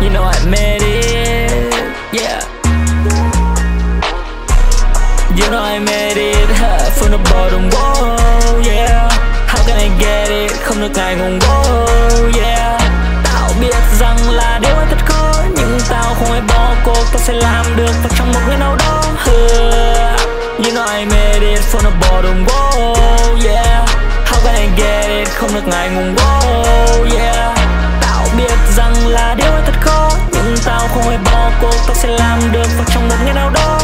You know I made it, yeah. You know I made it huh? from the bottom, whoa, yeah. How can I get it, không được ngại ngùng, whoa, yeah. Tao biết rằng là điều ấy thật khó Nhưng tao không ai bỏ cuộc, tao sẽ làm được Và trong một ngày nào đó, huh? You know I made it from the bottom, whoa, yeah. How can I get it, không được ngại ngùng, whoa. Không hề bỏ cuộc, tao sẽ làm được và trong một ngày nào đó.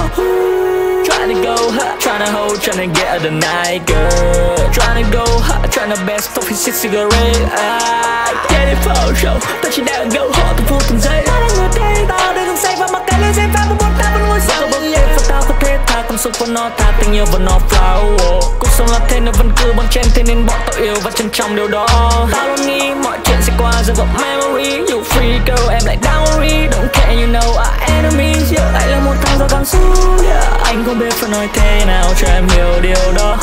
Trying to go hot, trying to hold, trying to get out the night, girl. Trying to go hot, trying to best off his cigarette. I get it for show, ta chỉ đang go hot từng phút từng giây Ta đang ngồi đây, tao đang không say và mặc cái lên dây pha một ta vẫn ngồi say. Bóng đêm và tao có thể tha cảm xúc và nó tha tình yêu và nó flow. Cuộc sống là thế nên vẫn cứ bằng chen thế nên bọn tao yêu và trân trọng điều đó. Tao luôn nghĩ mọi chuyện sẽ qua dần vào memory You free girl, em lại down worry Don't care, you know our enemies. Yeah, anh là một thằng do cảm xúc Yeah, anh không biết phải nói thế nào cho em hiểu điều đó.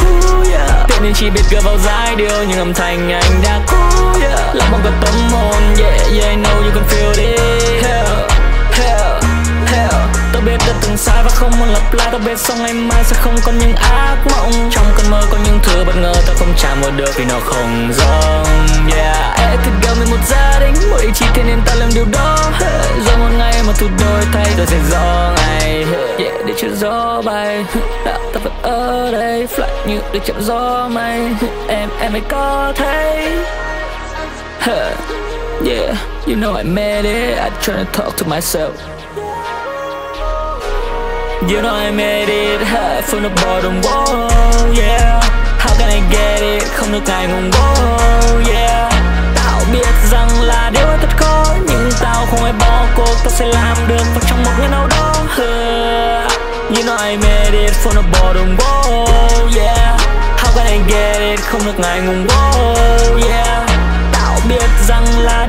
Yeah. tiện nên chỉ biết gỡ vào giai điệu Nhưng âm thanh anh đã cố yeah. Làm một cái tâm hồn Yeah, yeah, I know you can feel it. Hell, hell, hell. Tôi biết đã từng sai và không muốn lặp lại. Tôi biết sau ngày mai sẽ không còn những ác mộng. Trong cơn mơ có những thứ bất ngờ tôi không chạm vào được vì nó không rõ. Thế nên ta làm điều đó. Rồi một ngày mà thu đôi thay đổi sẽ gió ngày. Yeah, để chuyện gió bay. Đã ta vẫn ở đây Fly như để chạm gió mây. Em, em mới có thấy. Yeah, you know I made it. I try to talk to myself. You know I made it. High from the bottom, whoa, yeah How can I get it, không được ngại ngùng, whoa, You know I made it from the bottom, whoa, yeah. How can I get it, không được ngại ngùng, whoa, yeah. Tao biết rằng là